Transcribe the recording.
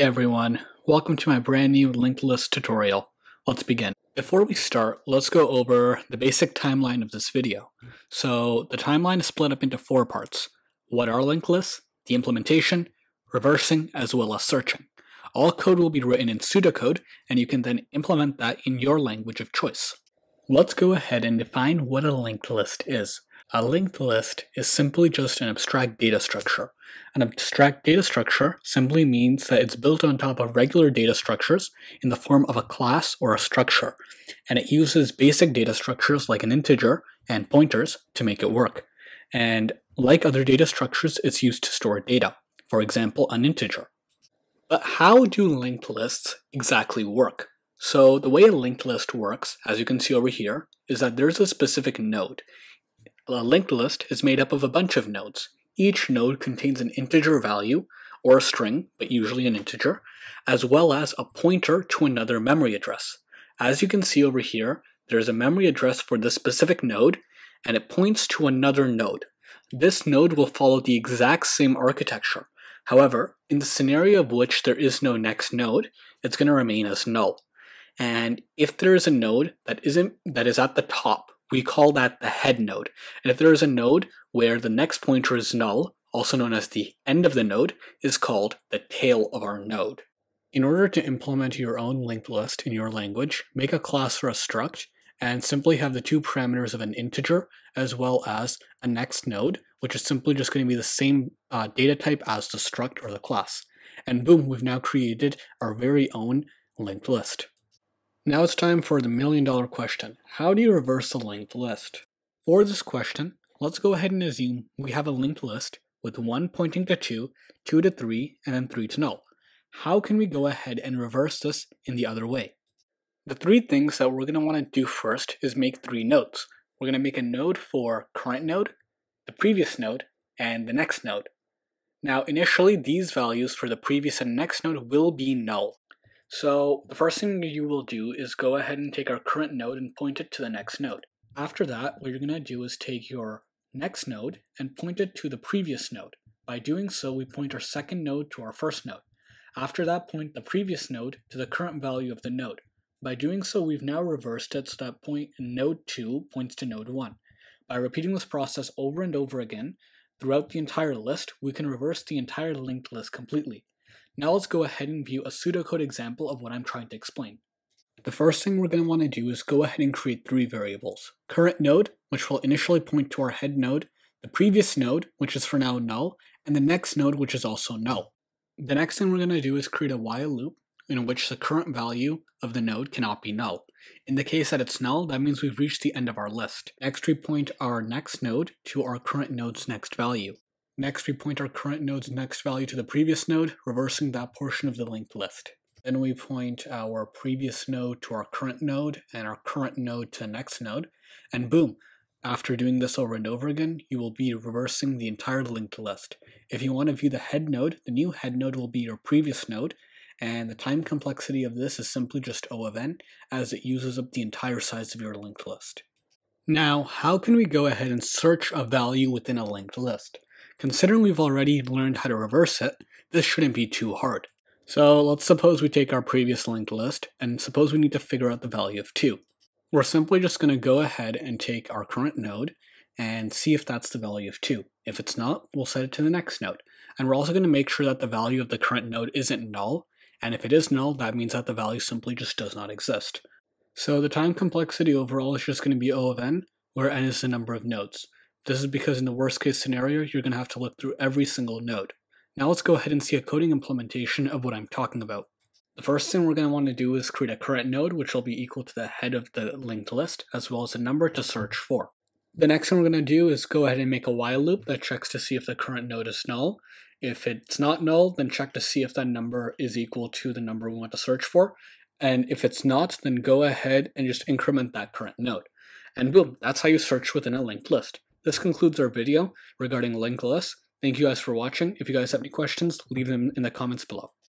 Everyone, welcome to my brand new linked list tutorial. Let's begin. Before we start, let's go over the basic timeline of this video. So the timeline is split up into four parts. What are linked lists, the implementation, reversing, as well as searching. All code will be written in pseudocode, and you can then implement that in your language of choice. Let's go ahead and define what a linked list is. A linked list is simply just an abstract data structure. An abstract data structure simply means that it's built on top of regular data structures in the form of a class or a structure, and it uses basic data structures like an integer and pointers to make it work. And like other data structures, it's used to store data, for example, an integer. But how do linked lists exactly work? So the way a linked list works, as you can see over here, is that there's a specific node. A linked list is made up of a bunch of nodes. Each node contains an integer value, or a string, but usually an integer, as well as a pointer to another memory address. As you can see over here, there's a memory address for this specific node, and it points to another node. This node will follow the exact same architecture. However, in the scenario of which there is no next node, it's going to remain as null. And if there is a node that isn't that is at the top we call that the head node. And if there is a node where the next pointer is null, also known as the end of the node, is called the tail of our node. In order to implement your own linked list in your language, make a class or a struct, and simply have the two parameters of an integer as well as a next node, which is simply just going to be the same uh, data type as the struct or the class. And boom, we've now created our very own linked list. Now it's time for the million dollar question. How do you reverse a linked list? For this question, let's go ahead and assume we have a linked list with 1 pointing to 2, 2 to 3, and then 3 to null. How can we go ahead and reverse this in the other way? The three things that we're going to want to do first is make three nodes. We're going to make a node for current node, the previous node, and the next node. Now initially these values for the previous and next node will be null. So the first thing you will do is go ahead and take our current node and point it to the next node. After that, what you're going to do is take your next node and point it to the previous node. By doing so, we point our second node to our first node. After that, point the previous node to the current value of the node. By doing so, we've now reversed it so that point node 2 points to node 1. By repeating this process over and over again, throughout the entire list, we can reverse the entire linked list completely. Now let's go ahead and view a pseudocode example of what I'm trying to explain. The first thing we're going to want to do is go ahead and create three variables. Current node, which will initially point to our head node, the previous node, which is for now null, and the next node, which is also null. The next thing we're going to do is create a while loop in which the current value of the node cannot be null. In the case that it's null, that means we've reached the end of our list. Next, we point our next node to our current node's next value. Next, we point our current node's next value to the previous node, reversing that portion of the linked list. Then we point our previous node to our current node and our current node to the next node, and boom, after doing this over and over again, you will be reversing the entire linked list. If you want to view the head node, the new head node will be your previous node, and the time complexity of this is simply just O of n, as it uses up the entire size of your linked list. Now, how can we go ahead and search a value within a linked list? Considering we've already learned how to reverse it, this shouldn't be too hard. So let's suppose we take our previous linked list, and suppose we need to figure out the value of 2. We're simply just going to go ahead and take our current node and see if that's the value of 2. If it's not, we'll set it to the next node. And we're also going to make sure that the value of the current node isn't null, and if it is null, that means that the value simply just does not exist. So the time complexity overall is just going to be O of n, where n is the number of nodes. This is because in the worst case scenario, you're going to have to look through every single node. Now let's go ahead and see a coding implementation of what I'm talking about. The first thing we're going to want to do is create a current node, which will be equal to the head of the linked list, as well as a number to search for. The next thing we're going to do is go ahead and make a while loop that checks to see if the current node is null. If it's not null, then check to see if that number is equal to the number we want to search for. And if it's not, then go ahead and just increment that current node. And boom, that's how you search within a linked list. This concludes our video regarding linked lists. Thank you guys for watching. If you guys have any questions, leave them in the comments below.